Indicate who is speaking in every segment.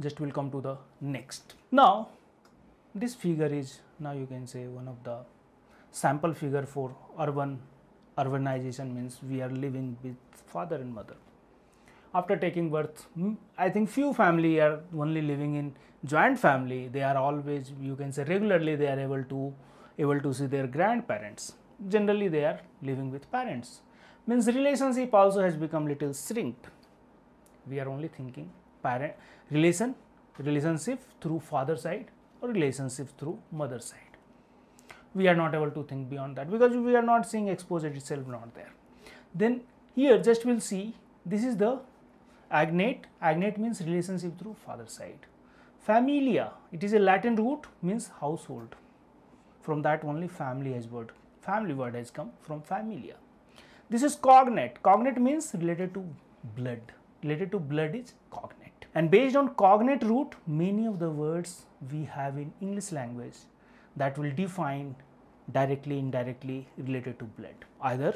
Speaker 1: just will come to the next. Now this figure is now you can say one of the sample figure for urban urbanization means we are living with father and mother. After taking birth hmm, i think few family are only living in joint family. They are always you can say regularly they are able to able to see their grandparents. Generally they are living with parents. Means relationship also has become little shrinked we are only thinking parent relation relationship through father side or relationship through mother side. We are not able to think beyond that because we are not seeing exposure itself not there. Then here just we'll see this is the agnate. Agnate means relationship through father side. Familia it is a latin root means household. From that only family has word family word has come from familia. This is cognate. Cognate means related to blood. Related to blood is cognate and based on cognate root many of the words we have in english language that will define directly indirectly related to blood. Either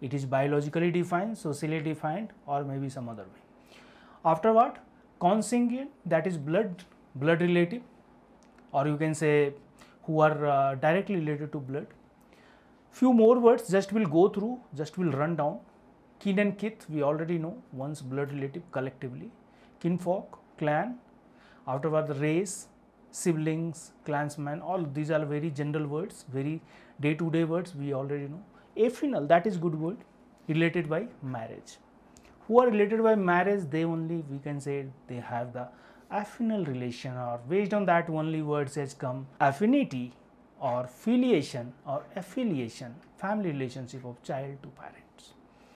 Speaker 1: it is biologically defined socially defined or maybe some other way. After what? Consanguine that is blood blood relative or you can say who are uh, directly related to blood. Few more words just will go through just will run down. Kin and kith we already know one's blood relative collectively kinfolk clan afterward the race siblings clansmen all these are very general words very day to day words we already know. Affinal that is good word related by marriage. Who are related by marriage? They only we can say they have the affinal relation or based on that only words has come affinity or filiation or affiliation family relationship of child to parent